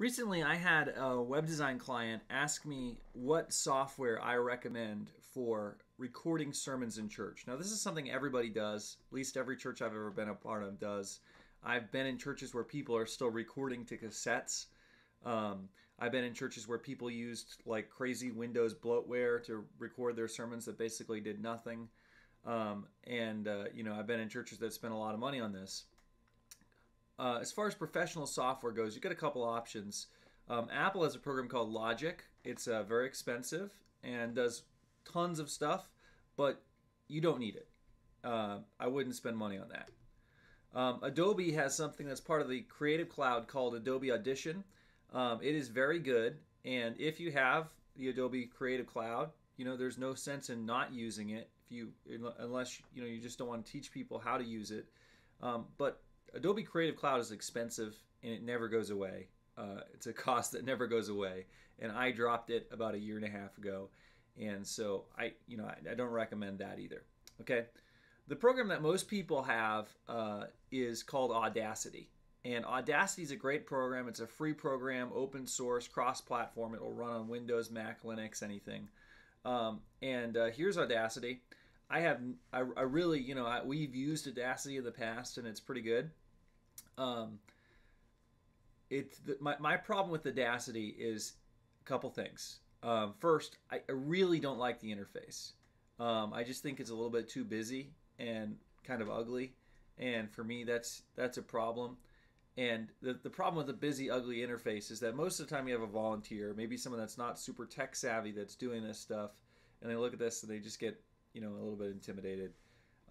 Recently, I had a web design client ask me what software I recommend for recording sermons in church. Now, this is something everybody does, at least every church I've ever been a part of does. I've been in churches where people are still recording to cassettes. Um, I've been in churches where people used like crazy Windows bloatware to record their sermons that basically did nothing. Um, and, uh, you know, I've been in churches that spent a lot of money on this. Uh, as far as professional software goes, you get a couple options. Um, Apple has a program called Logic. It's uh, very expensive and does tons of stuff, but you don't need it. Uh, I wouldn't spend money on that. Um, Adobe has something that's part of the Creative Cloud called Adobe Audition. Um, it is very good, and if you have the Adobe Creative Cloud, you know there's no sense in not using it if you unless you know you just don't want to teach people how to use it. Um, but Adobe Creative Cloud is expensive and it never goes away. Uh, it's a cost that never goes away, and I dropped it about a year and a half ago, and so I, you know, I, I don't recommend that either. Okay, the program that most people have uh, is called Audacity, and Audacity is a great program. It's a free program, open source, cross-platform. It will run on Windows, Mac, Linux, anything. Um, and uh, here's Audacity. I have, I, I really, you know, I, we've used Audacity in the past, and it's pretty good. Um, it's the, my my problem with Audacity is a couple things. Um, first, I, I really don't like the interface. Um, I just think it's a little bit too busy and kind of ugly, and for me, that's that's a problem. And the, the problem with the busy, ugly interface is that most of the time you have a volunteer, maybe someone that's not super tech savvy that's doing this stuff, and they look at this and they just get you know a little bit intimidated.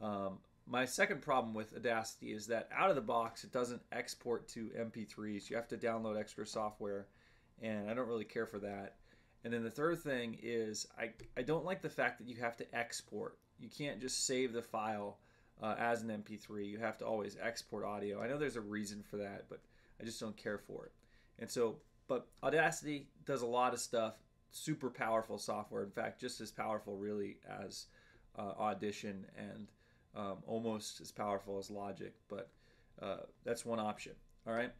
Um, my second problem with Audacity is that out of the box, it doesn't export to MP3s. You have to download extra software, and I don't really care for that. And then the third thing is I, I don't like the fact that you have to export. You can't just save the file uh, as an MP3. You have to always export audio. I know there's a reason for that, but I just don't care for it. And so, but Audacity does a lot of stuff, super powerful software. In fact, just as powerful really as uh, Audition and um, almost as powerful as Logic, but uh, that's one option. All right.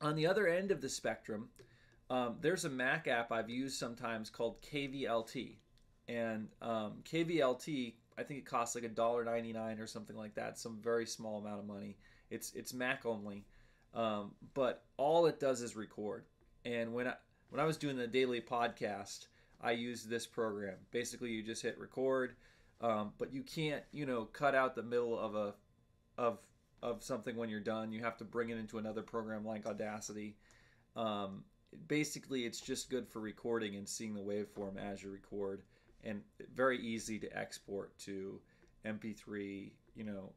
On the other end of the spectrum, um, there's a Mac app I've used sometimes called KVLT, and um, KVLT I think it costs like a dollar ninety nine or something like that, some very small amount of money. It's it's Mac only, um, but all it does is record. And when I when I was doing the daily podcast, I used this program. Basically, you just hit record um, but you can't, you know, cut out the middle of a of of something when you're done. You have to bring it into another program like Audacity. Um, basically, it's just good for recording and seeing the waveform as you record, and very easy to export to MP3, you know,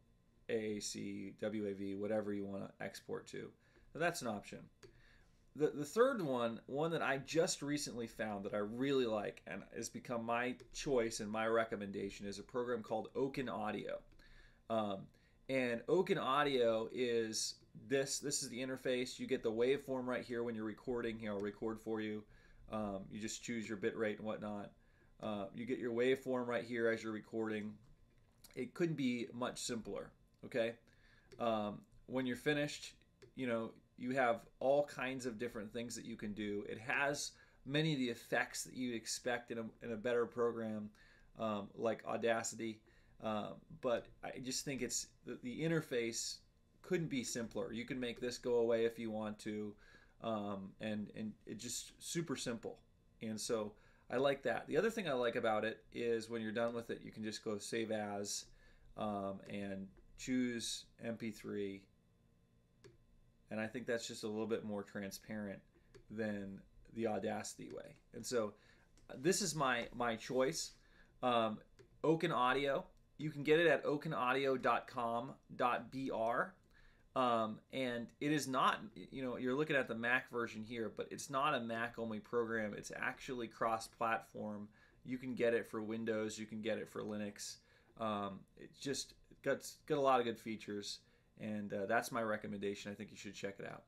AAC, WAV, whatever you want to export to. So that's an option the, the third one, one that I just recently found that I really like and has become my choice and my recommendation, is a program called Ocenaudio. Um, and Ocenaudio is this. This is the interface. You get the waveform right here when you're recording. Here, I'll record for you. Um, you just choose your bit rate and whatnot. Uh, you get your waveform right here as you're recording. It couldn't be much simpler. Okay. Um, when you're finished, you know you have all kinds of different things that you can do. It has many of the effects that you'd expect in a, in a better program um, like Audacity. Um, but I just think it's the, the, interface couldn't be simpler. You can make this go away if you want to, um, and and it's just super simple. And so I like that. The other thing I like about it is when you're done with it, you can just go save as um, and choose MP3 and I think that's just a little bit more transparent than the Audacity way. And so this is my my choice. Um, Ocenaudio. You can get it at ocenaudio.com.br. Um, and it is not, you know, you're looking at the Mac version here, but it's not a Mac only program. It's actually cross platform. You can get it for Windows, you can get it for Linux. Um, it's just got, got a lot of good features. And uh, that's my recommendation. I think you should check it out.